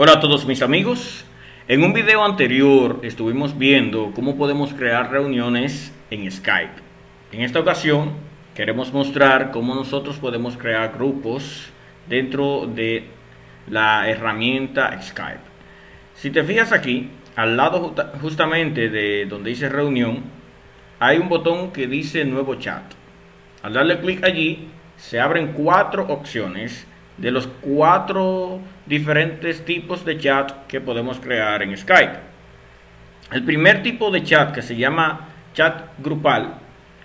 Hola a todos mis amigos. En un video anterior estuvimos viendo cómo podemos crear reuniones en Skype. En esta ocasión queremos mostrar cómo nosotros podemos crear grupos dentro de la herramienta Skype. Si te fijas aquí, al lado justamente de donde dice reunión, hay un botón que dice nuevo chat. Al darle clic allí, se abren cuatro opciones de los cuatro diferentes tipos de chat que podemos crear en Skype. El primer tipo de chat que se llama chat grupal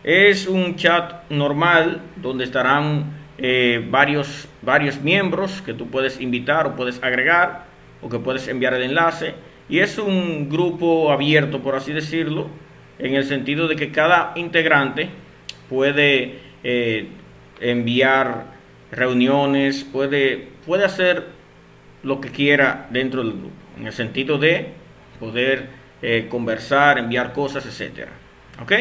es un chat normal donde estarán eh, varios, varios miembros que tú puedes invitar o puedes agregar o que puedes enviar el enlace y es un grupo abierto por así decirlo en el sentido de que cada integrante puede eh, enviar reuniones, puede, puede hacer lo que quiera dentro del grupo, en el sentido de poder eh, conversar, enviar cosas, etcétera. ¿Ok?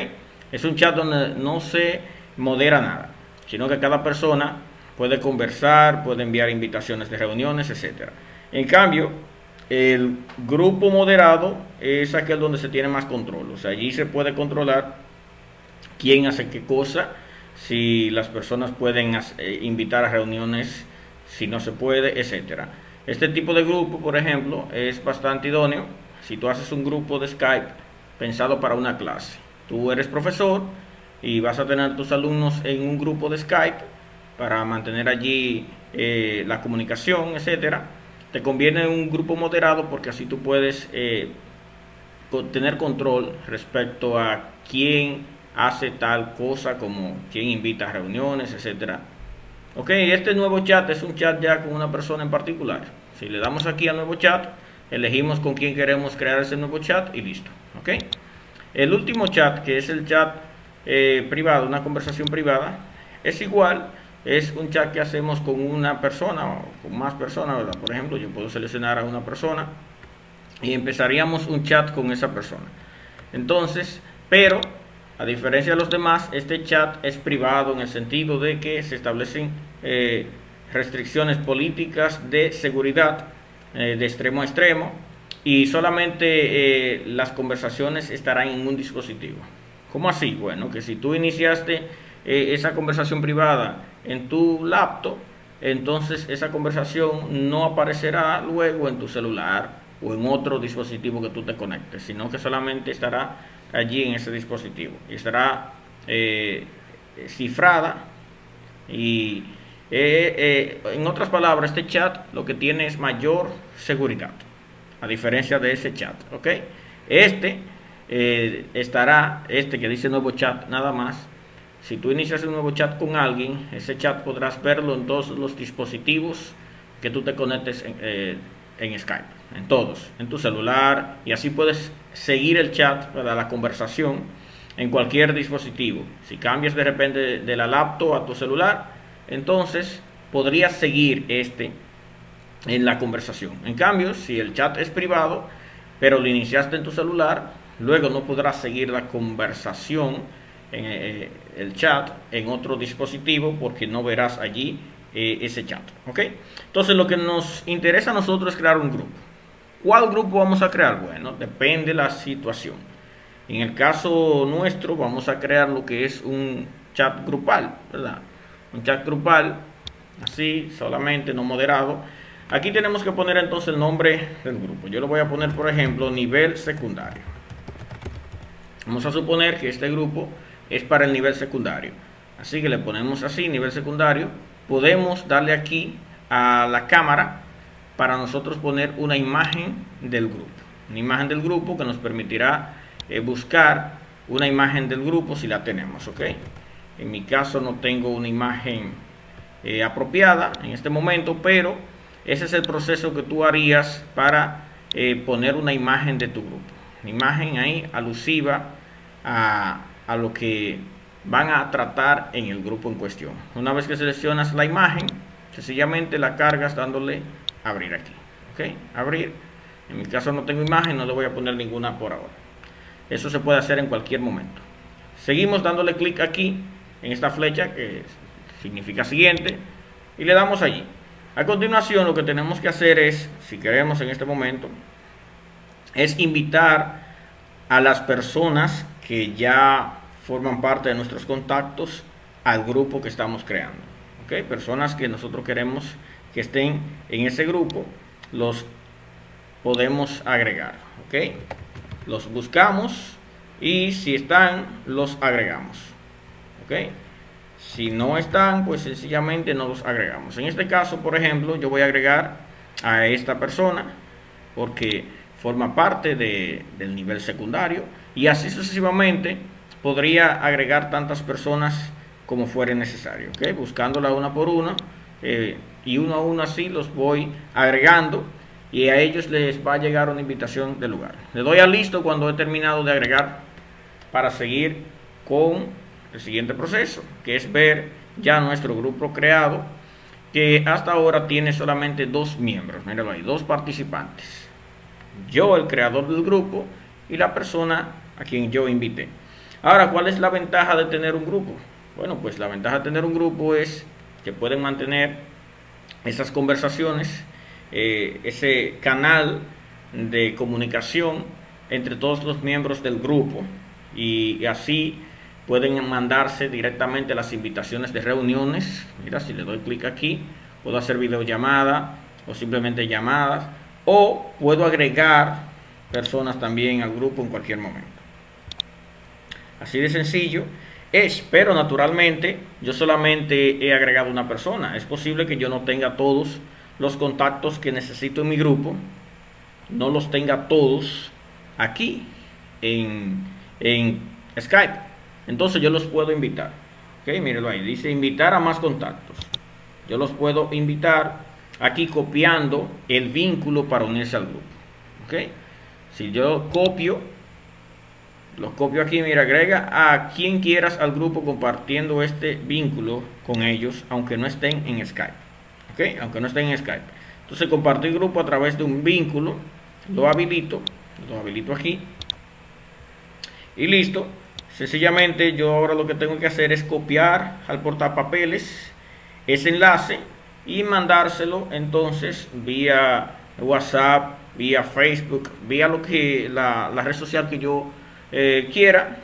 Es un chat donde no se modera nada, sino que cada persona puede conversar, puede enviar invitaciones de reuniones, etcétera. En cambio, el grupo moderado es aquel donde se tiene más control, o sea, allí se puede controlar quién hace qué cosa si las personas pueden eh, invitar a reuniones, si no se puede, etcétera. Este tipo de grupo, por ejemplo, es bastante idóneo si tú haces un grupo de Skype pensado para una clase. Tú eres profesor y vas a tener tus alumnos en un grupo de Skype para mantener allí eh, la comunicación, etcétera. Te conviene un grupo moderado porque así tú puedes eh, tener control respecto a quién hace tal cosa como quien invita a reuniones, etcétera. Ok, este nuevo chat es un chat ya con una persona en particular. Si le damos aquí al nuevo chat, elegimos con quién queremos crear ese nuevo chat y listo. Ok, el último chat, que es el chat eh, privado, una conversación privada, es igual, es un chat que hacemos con una persona o con más personas, ¿verdad? Por ejemplo, yo puedo seleccionar a una persona y empezaríamos un chat con esa persona. Entonces, pero a diferencia de los demás, este chat es privado en el sentido de que se establecen eh, restricciones políticas de seguridad eh, de extremo a extremo y solamente eh, las conversaciones estarán en un dispositivo. ¿Cómo así? Bueno, que si tú iniciaste esa conversación privada en tu laptop, entonces esa conversación no aparecerá luego en tu celular o en otro dispositivo que tú te conectes, sino que solamente estará allí en ese dispositivo. Y estará eh, cifrada y eh, eh, en otras palabras este chat lo que tiene es mayor seguridad a diferencia de ese chat ok este estará este que dice nuevo chat nada más. Si tú inicias un nuevo chat con alguien ese chat podrás verlo en todos los dispositivos que tú te conectes en, en Skype, en todos, en tu celular, y así puedes seguir el chat, la conversación, en cualquier dispositivo. Si cambias de repente de la laptop a tu celular, entonces podrías seguir este en la conversación. En cambio, si el chat es privado, pero lo iniciaste en tu celular, luego no podrás seguir la conversación en eh, el chat en otro dispositivo porque no verás allí eh, ese chat. ¿ok? Entonces lo que nos interesa a nosotros es crear un grupo. ¿Cuál grupo vamos a crear? Bueno, depende de la situación. En el caso nuestro vamos a crear lo que es un chat grupal, ¿verdad? Un chat grupal, así, solamente, no moderado. Aquí tenemos que poner entonces el nombre del grupo. Yo lo voy a poner, por ejemplo, nivel secundario. Vamos a suponer que este grupo es para el nivel secundario. Así que le ponemos así, nivel secundario podemos darle aquí a la cámara para nosotros poner una imagen del grupo. Una imagen del grupo que nos permitirá eh, buscar una imagen del grupo si la tenemos, ¿ok? En mi caso no tengo una imagen eh, apropiada en este momento, pero ese es el proceso que tú harías para eh, poner una imagen de tu grupo. Una imagen ahí alusiva a, a lo que van a tratar en el grupo en cuestión. Una vez que seleccionas la imagen, sencillamente la cargas dándole abrir aquí. ¿Ok? Abrir. En mi caso no tengo imagen, no le voy a poner ninguna por ahora. Eso se puede hacer en cualquier momento. Seguimos dándole clic aquí en esta flecha que significa siguiente y le damos allí. A continuación lo que tenemos que hacer es, si queremos en este momento, es invitar a las personas que ya forman parte de nuestros contactos al grupo que estamos creando. ¿okay? Personas que nosotros queremos que estén en ese grupo, los podemos agregar. ¿okay? Los buscamos y si están, los agregamos. ¿okay? Si no están, pues sencillamente no los agregamos. En este caso, por ejemplo, yo voy a agregar a esta persona porque forma parte del nivel secundario y así sucesivamente podría agregar tantas personas como fuere necesario, ¿okay? buscándola una por una eh, y uno a uno así los voy agregando y a ellos les va a llegar una invitación del lugar. Le doy a listo cuando he terminado de agregar para seguir con el siguiente proceso, que es ver ya nuestro grupo creado, que hasta ahora tiene solamente dos miembros, míralo ahí, dos participantes. Yo, el creador del grupo, y la persona a quien yo invité. Ahora, ¿cuál es la ventaja de tener un grupo? Bueno, pues la ventaja de tener un grupo es que pueden mantener esas conversaciones, eh, ese canal de comunicación entre todos los miembros del grupo y, así pueden mandarse directamente las invitaciones de reuniones. Mira, si le doy clic aquí, puedo hacer videollamada o simplemente llamadas o puedo agregar personas también al grupo en cualquier momento. Así de sencillo es, pero naturalmente yo solamente he agregado una persona. Es posible que yo no tenga todos los contactos que necesito en mi grupo, no los tenga todos aquí en, en Skype. Entonces yo los puedo invitar. Ok, mírenlo ahí, dice invitar a más contactos. Yo los puedo invitar aquí copiando el vínculo para unirse al grupo. Ok, si yo copio los copio aquí, mira, agrega a quien quieras al grupo compartiendo este vínculo con ellos, aunque no estén en Skype. ¿Ok? Aunque no estén en Skype. Entonces compartir grupo a través de un vínculo, lo habilito, lo habilito aquí. Y listo. Sencillamente yo ahora lo que tengo que hacer es copiar al portapapeles ese enlace y mandárselo entonces vía WhatsApp, vía Facebook, vía lo que la, la red social que yo eh, quiera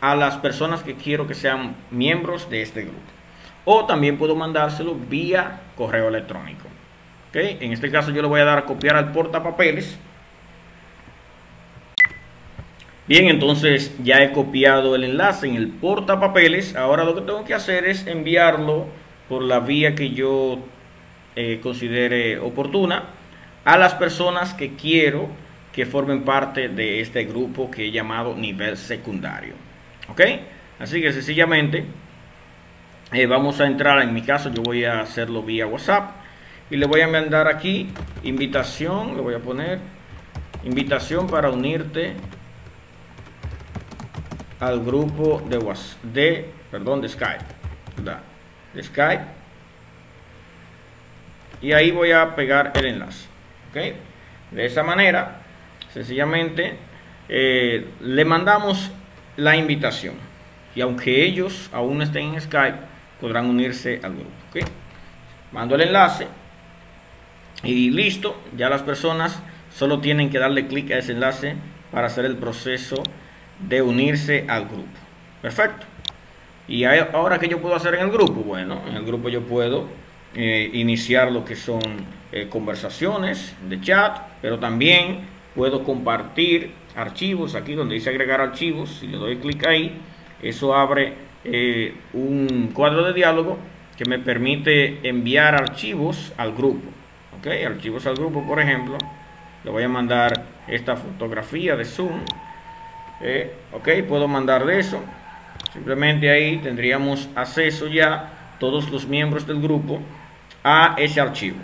a las personas que quiero que sean miembros de este grupo. O también puedo mandárselo vía correo electrónico. ¿Okay? En este caso yo le voy a dar a copiar al portapapeles. Bien, entonces ya he copiado el enlace en el portapapeles. Ahora lo que tengo que hacer es enviarlo por la vía que yo eh, considere oportuna a las personas que quiero que formen parte de este grupo que he llamado nivel secundario. ¿Ok? Así que sencillamente eh, vamos a entrar, en mi caso yo voy a hacerlo vía WhatsApp y le voy a mandar aquí invitación, le voy a poner invitación para unirte al grupo de WhatsApp, de, perdón, de Skype, de Skype y ahí voy a pegar el enlace, ¿ok? De esa manera Sencillamente eh, le mandamos la invitación y aunque ellos aún estén en Skype, podrán unirse al grupo. Mando el enlace y listo, ya las personas solo tienen que darle clic a ese enlace para hacer el proceso de unirse al grupo. Perfecto. Y ahora que yo puedo hacer en el grupo, bueno, en el grupo yo puedo eh, iniciar lo que son eh, conversaciones de chat, pero también puedo compartir archivos, aquí donde dice agregar archivos, si le doy clic ahí, eso abre eh, un cuadro de diálogo que me permite enviar archivos al grupo. ¿ok? Archivos al grupo, por ejemplo, le voy a mandar esta fotografía de Zoom. Eh, ok, puedo mandar de eso. Simplemente ahí tendríamos acceso ya todos los miembros del grupo a ese archivo.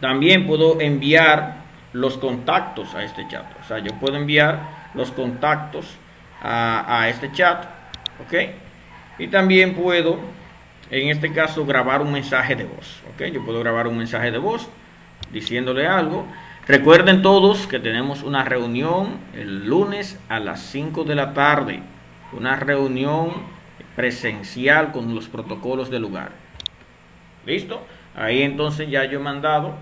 También puedo enviar los contactos a este chat. O sea, yo puedo enviar los contactos a, este chat. ¿Ok? Y también puedo, en este caso, grabar un mensaje de voz. ¿Ok? Yo puedo grabar un mensaje de voz diciéndole algo. Recuerden todos que tenemos una reunión el lunes a las 5 de la tarde. Una reunión presencial con los protocolos del lugar. ¿Listo? Ahí entonces ya yo he mandado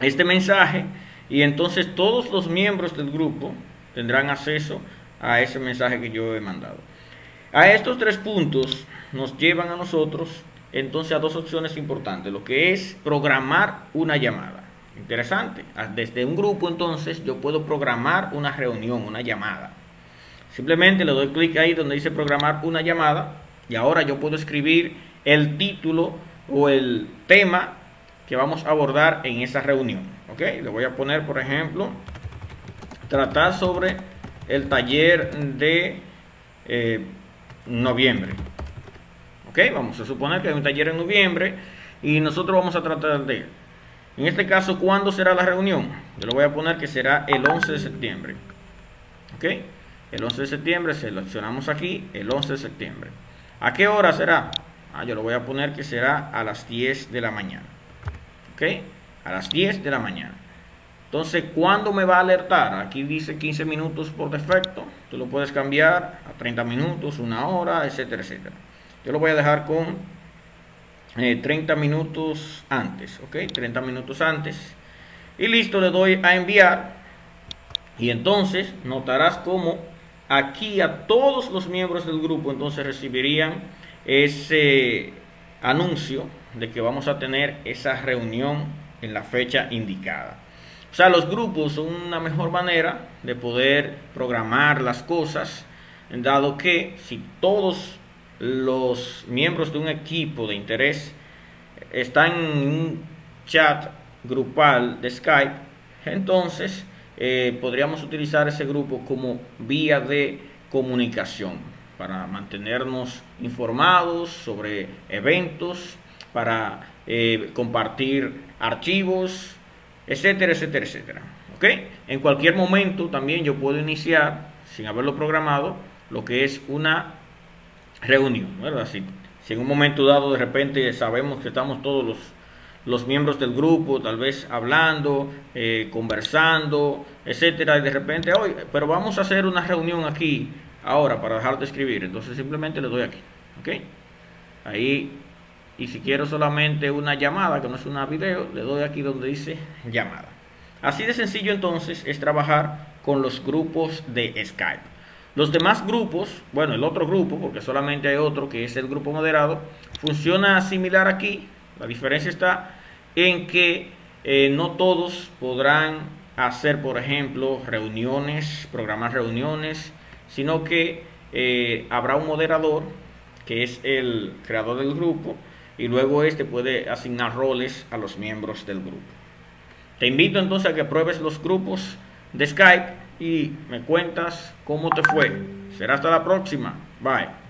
este mensaje y entonces todos los miembros del grupo tendrán acceso a ese mensaje que yo he mandado. A estos tres puntos nos llevan a nosotros entonces a dos opciones importantes, lo que es programar una llamada. Interesante. Desde un grupo entonces yo puedo programar una reunión, una llamada. Simplemente le doy clic ahí donde dice programar una llamada y ahora yo puedo escribir el título o el tema que vamos a abordar en esa reunión. ¿Ok? Le voy a poner, por ejemplo, tratar sobre el taller de eh, noviembre. ¿Ok? Vamos a suponer que hay un taller en noviembre y nosotros vamos a tratar de... En este caso, ¿cuándo será la reunión? Yo le voy a poner que será el 11 de septiembre. ¿Ok? El 11 de septiembre, seleccionamos aquí el 11 de septiembre. ¿A qué hora será? Ah, yo lo voy a poner que será a las 10 de la mañana. ¿Ok? A las 10 de la mañana. Entonces, ¿cuándo me va a alertar? Aquí dice 15 minutos por defecto. Tú lo puedes cambiar a 30 minutos, una hora, etcétera, etcétera. Yo lo voy a dejar con 30 eh, minutos antes. ¿Ok? 30 minutos antes. Y listo, le doy a enviar. Y entonces notarás como aquí a todos los miembros del grupo entonces recibirían ese anuncio de que vamos a tener esa reunión en la fecha indicada. O sea, los grupos son una mejor manera de poder programar las cosas, dado que si todos los miembros de un equipo de interés están en un chat grupal de Skype, entonces eh, podríamos utilizar ese grupo como vía de comunicación para mantenernos informados sobre eventos, para eh, compartir archivos, etcétera, etcétera, etcétera. ¿Ok? En cualquier momento también yo puedo iniciar, sin haberlo programado, lo que es una reunión, ¿verdad? Si, si en un momento dado de repente sabemos que estamos todos los los miembros del grupo, tal vez hablando, eh, conversando, etcétera, y de repente, hoy, pero vamos a hacer una reunión aquí ahora para dejar de escribir. Entonces simplemente le doy aquí, ¿ok? Ahí, y si quiero solamente una llamada, que no es una video, le doy aquí donde dice llamada. Así de sencillo entonces es trabajar con los grupos de Skype. Los demás grupos, bueno, el otro grupo, porque solamente hay otro que es el grupo moderado, funciona similar aquí, la diferencia está en que eh, no todos podrán hacer, por ejemplo, reuniones, programar reuniones, sino que eh, habrá un moderador que es el creador del grupo y luego este puede asignar roles a los miembros del grupo. Te invito entonces a que pruebes los grupos de Skype y me cuentas cómo te fue. Será hasta la próxima. Bye.